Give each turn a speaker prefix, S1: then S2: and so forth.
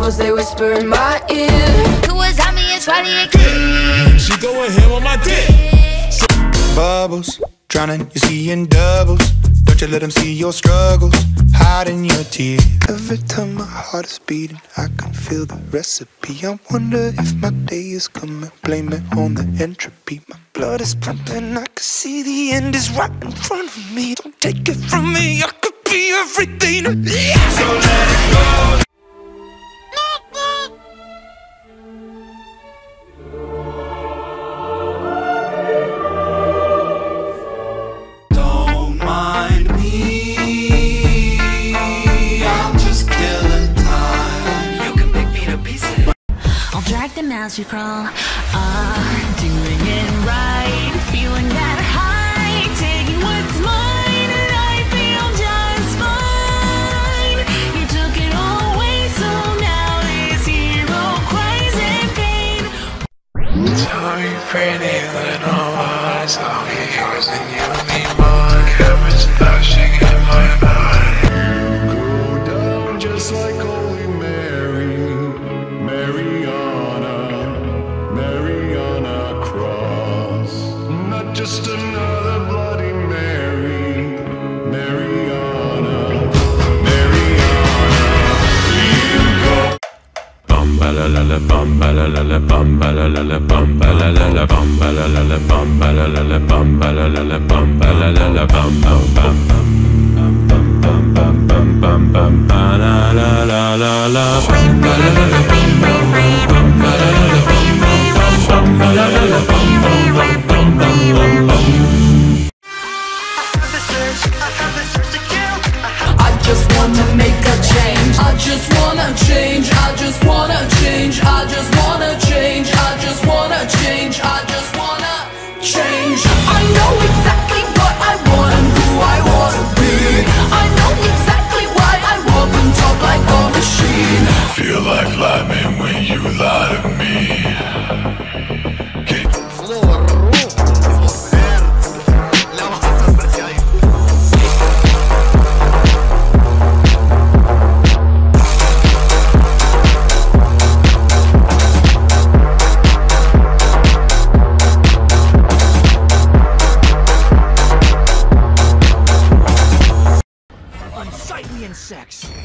S1: devils, they whisper in my ear.
S2: Who was on me and swallow a kid?
S3: She going ham on my dick.
S4: Bubbles, drowning, you see in doubles. Don't you let them see your struggles, hiding your tears. Every time my heart is beating, I can feel the recipe. I wonder if my day is coming. Blame it on the entropy. My blood is pumping, I can see the end is right in front of me. Don't take it from me, I
S2: as you crawl. Ah, doing it right. Feeling that high. Taking what's mine. And I feel just fine. You took it all away, so now this hero cries in pain.
S5: Tell me pretty little lies, I'll be yours and you'll be mine.
S3: Just another Bloody Mary, Mariana, Mariana. You go. Bum ba la la la bum ba la la la bum ba la la la bum ba la la la bum ba la la la bum ba la la la bum ba la la la bum ba la la la bum bum bum bum bum bum bum la la la la la
S1: I just wanna make a change. I just wanna change. sex.